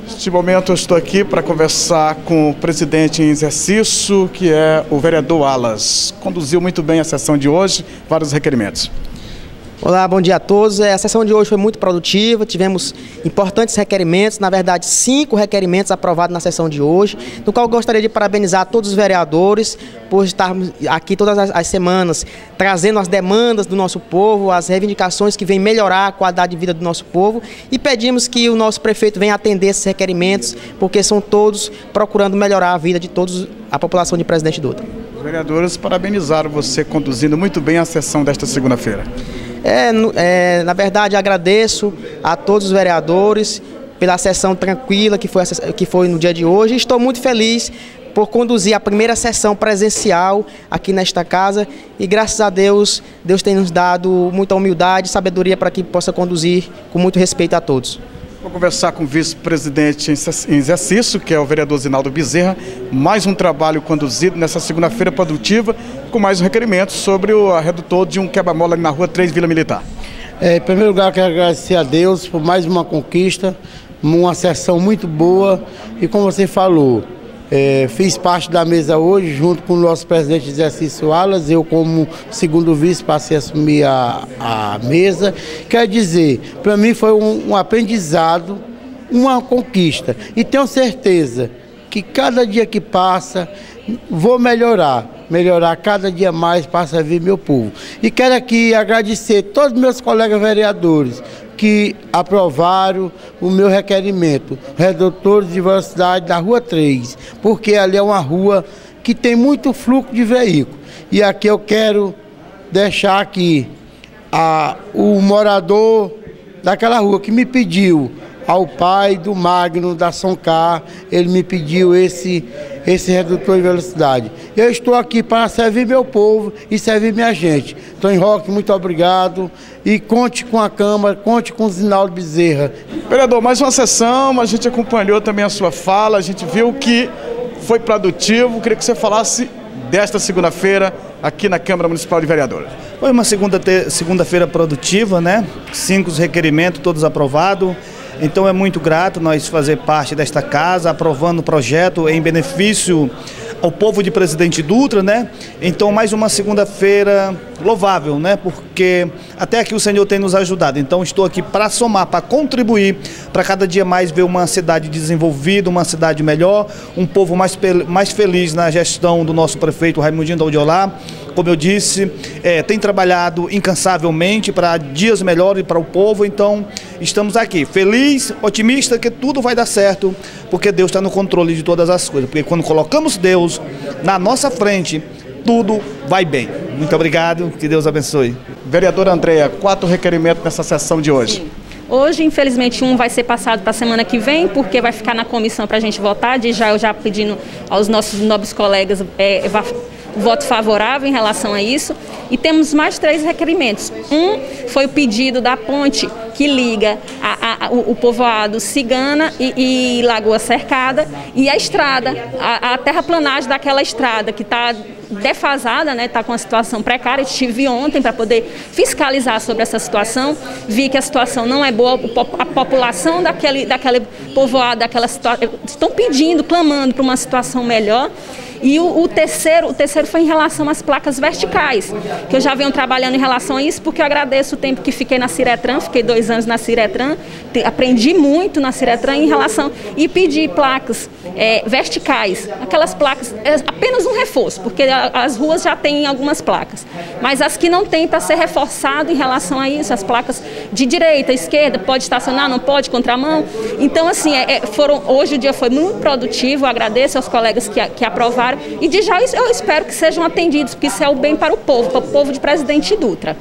Neste momento eu estou aqui para conversar com o presidente em exercício, que é o vereador Alas. Conduziu muito bem a sessão de hoje, vários requerimentos. Olá, bom dia a todos. É, a sessão de hoje foi muito produtiva, tivemos importantes requerimentos, na verdade, cinco requerimentos aprovados na sessão de hoje, no qual gostaria de parabenizar todos os vereadores por estarmos aqui todas as, semanas trazendo as demandas do nosso povo, as reivindicações que vêm melhorar a qualidade de vida do nosso povo e pedimos que o nosso prefeito venha atender esses requerimentos, porque são todos procurando melhorar a vida de toda a população de Presidente Dutra. Vereadores parabenizaram você conduzindo muito bem a sessão desta segunda-feira. É, é, na verdade, agradeço a todos os vereadores pela sessão tranquila que foi, que foi no dia de hoje. Estou muito feliz por conduzir a primeira sessão presencial aqui nesta casa e graças a Deus, Deus tem nos dado muita humildade e sabedoria para que possa conduzir com muito respeito a todos. Vou conversar com o vice-presidente em exercício, que é o vereador Zinaldo Bezerra. Mais um trabalho conduzido nessa segunda-feira produtiva, com mais um requerimento sobre o redutor de um quebra-mola na rua 3 Vila Militar. É, em primeiro lugar, quero agradecer a Deus por mais uma conquista, uma sessão muito boa. E como você falou, é, fiz parte da mesa hoje, junto com o nosso presidente de exercício Alas, eu como segundo vice passei a assumir a, a mesa. Quer dizer, para mim foi um, um aprendizado, uma conquista. E tenho certeza que cada dia que passa, vou melhorar, melhorar cada dia mais para servir meu povo. E quero aqui agradecer todos meus colegas vereadores que aprovaram o meu requerimento, redutores de velocidade da Rua 3, porque ali é uma rua que tem muito fluxo de veículos. E aqui eu quero deixar aqui a, o morador daquela rua que me pediu ao pai do Magno da Soncar, ele me pediu esse, esse redutor de velocidade. Eu estou aqui para servir meu povo e servir minha gente. Tony Roque, muito obrigado e conte com a Câmara, conte com o Zinaldo Bezerra. Vereador, mais uma sessão, a gente acompanhou também a sua fala, a gente viu que foi produtivo, queria que você falasse desta segunda-feira aqui na Câmara Municipal de Vereadores. Foi uma segunda-feira segunda produtiva, né? Cinco requerimentos, todos aprovados. Então é muito grato nós fazer parte desta casa, aprovando o projeto em benefício ao povo de Presidente Dutra, né? Então, mais uma segunda-feira louvável, né? Porque até aqui o Senhor tem nos ajudado. Então, estou aqui para somar, para contribuir, para cada dia mais ver uma cidade desenvolvida, uma cidade melhor, um povo mais, mais feliz na gestão do nosso prefeito Raimundinho Daudiolá como eu disse, é, tem trabalhado incansavelmente para dias melhores para o povo. Então, estamos aqui, feliz, otimista que tudo vai dar certo, porque Deus está no controle de todas as coisas. Porque quando colocamos Deus na nossa frente, tudo vai bem. Muito obrigado, que Deus abençoe. Vereadora Andréia, quatro requerimentos nessa sessão de hoje. Sim. Hoje, infelizmente, um vai ser passado para a semana que vem, porque vai ficar na comissão para a gente votar. De já eu já pedindo aos nossos nobres colegas é, voto favorável em relação a isso. E temos mais três requerimentos. Um foi o pedido da ponte que liga a, a, o, o, povoado Cigana e, e, Lagoa Cercada e a estrada, a, a terraplanagem daquela estrada que está defasada, está né, tá com uma situação precária. Estive ontem para poder fiscalizar sobre essa situação, vi que a situação não é boa, a população daquele, daquele povoado, daquela situação, estão pedindo, clamando para uma situação melhor. E o, o, terceiro, o terceiro foi em relação às placas verticais, que eu já venho trabalhando em relação a isso, porque eu agradeço o tempo que fiquei na Ciretran, fiquei dois anos na Ciretran, aprendi muito na Ciretran em relação e pedi placas é, verticais, aquelas placas, é apenas um reforço, porque as ruas já têm algumas placas, mas as que não têm para ser reforçado em relação a isso, as placas de direita, esquerda, pode estacionar, não pode, contramão. Então, assim, é, é foram, hoje o dia foi muito produtivo, agradeço aos colegas que, que aprovaram e de já eu espero que sejam atendidos, porque isso é o bem para o povo, para o povo de Presidente Dutra.